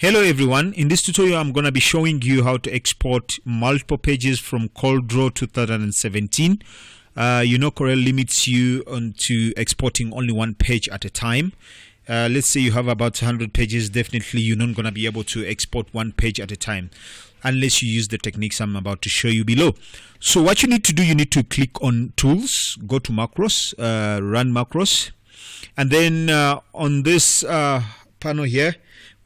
Hello everyone, in this tutorial I'm going to be showing you how to export multiple pages from CorelDRAW 2017. Uh, you know Corel limits you onto exporting only one page at a time. Uh, let's say you have about 100 pages, definitely you're not going to be able to export one page at a time unless you use the techniques I'm about to show you below. So what you need to do, you need to click on tools, go to macros, uh, run macros and then uh, on this uh, panel here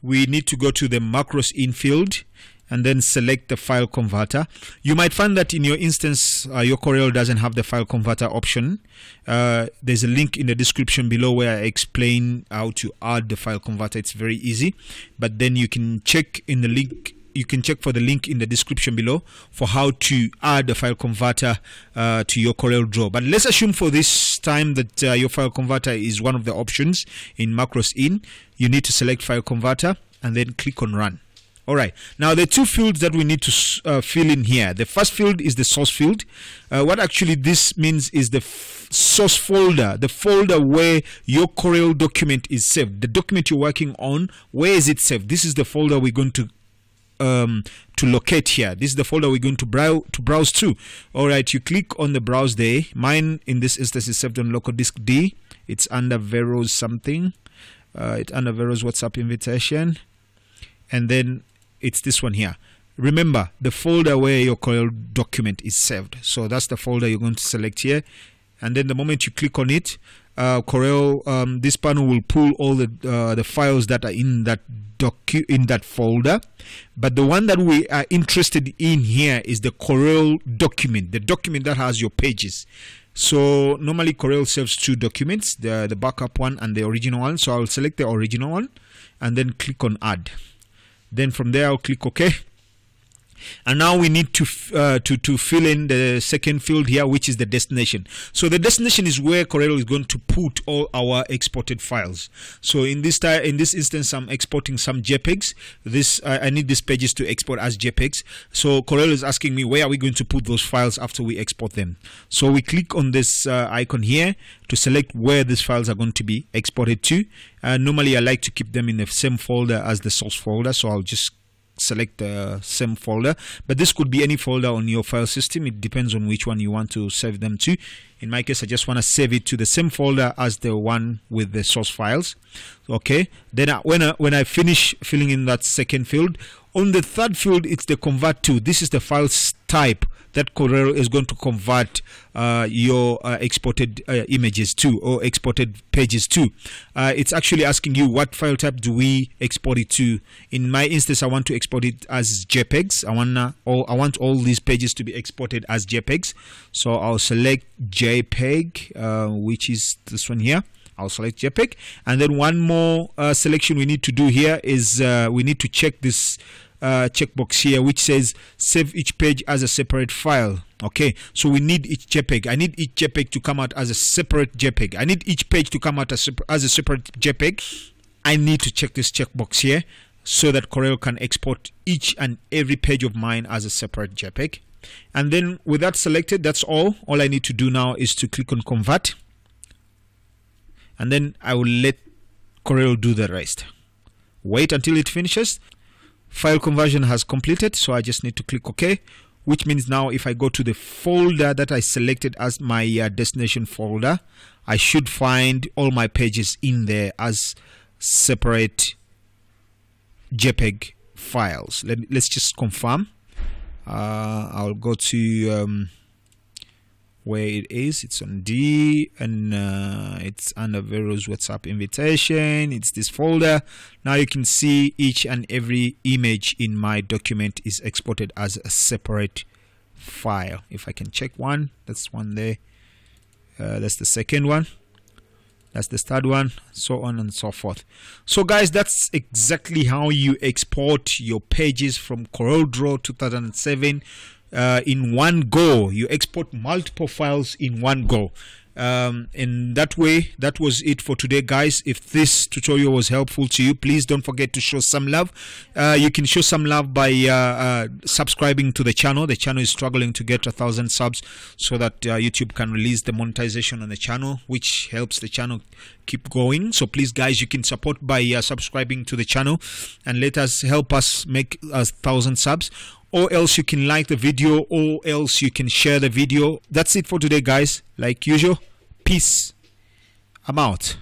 we need to go to the macros in field and then select the file converter. You might find that in your instance, uh, your Corel doesn't have the file converter option. Uh, there's a link in the description below where I explain how to add the file converter. It's very easy, but then you can check in the link you can check for the link in the description below for how to add a file converter uh, to your Corel Draw. But let's assume for this time that uh, your file converter is one of the options in macros in. You need to select file converter and then click on run. All right. Now the two fields that we need to uh, fill in here. The first field is the source field. Uh, what actually this means is the source folder, the folder where your Corel document is saved. The document you're working on, where is it saved? This is the folder we're going to um, to locate here. This is the folder we're going to browse to browse to. All right, you click on the browse there. Mine in this instance is saved on local disk D. It's under Vero's something. Uh, it's under Vero's WhatsApp invitation, and then it's this one here. Remember the folder where your document is saved. So that's the folder you're going to select here, and then the moment you click on it, uh, Corel um, this panel will pull all the uh, the files that are in that docu in that folder. But the one that we are interested in here is the Corel document the document that has your pages. So normally Corel serves two documents the the backup one and the original one. So I'll select the original one and then click on add. Then from there I'll click OK and now we need to uh, to to fill in the second field here which is the destination. So the destination is where Corel is going to put all our exported files. So in this in this instance I'm exporting some JPEGs. This uh, I need these pages to export as JPEGs. So Corel is asking me where are we going to put those files after we export them? So we click on this uh, icon here to select where these files are going to be exported to. Uh, normally I like to keep them in the same folder as the source folder so I'll just select the same folder but this could be any folder on your file system. It depends on which one you want to save them to. In my case I just want to save it to the same folder as the one with the source files. Okay then I, when I, when I finish filling in that second field on the third field it's the convert to this is the file type that Corel is going to convert uh, your uh, exported uh, images to or exported pages to. Uh, it's actually asking you what file type do we export it to. In my instance, I want to export it as JPEGs. I wanna all I want all these pages to be exported as JPEGs. So I'll select JPEG, uh, which is this one here. I'll select JPEG, and then one more uh, selection we need to do here is we need to check this uh, checkbox here which says save each page as a separate file. Okay so we need each JPEG. I need each JPEG to come out as a separate JPEG. I need each page to come out as, as a separate JPEG. I need to check this checkbox here so that Corel can export each and every page of mine as a separate JPEG. And then with that selected that's all. All I need to do now is to click on convert and then I will let Corel do the rest. Wait until it finishes. File conversion has completed so I just need to click OK which means now if I go to the folder that I selected as my uh, destination folder I should find all my pages in there as separate JPEG files. Let, us just confirm. Uh, I'll go to um, where it is. It's on D and uh, it's under Vero's WhatsApp invitation. It's this folder. Now you can see each and every image in my document is exported as a separate file. If I can check one that's one there. Uh, that's the second one that's the third one so on and so forth so guys that's exactly how you export your pages from CorelDRAW 2007 uh, in one go. You export multiple files in one go. Um, in that way that was it for today guys. If this tutorial was helpful to you please don't forget to show some love. Uh, you can show some love by uh, uh, subscribing to the channel. The channel is struggling to get a thousand subs so that uh, youtube can release the monetization on the channel which helps the channel keep going. So please guys you can support by uh, subscribing to the channel and let us help us make a thousand subs or else you can like the video or else you can share the video. That's it for today guys. Like usual peace. I'm out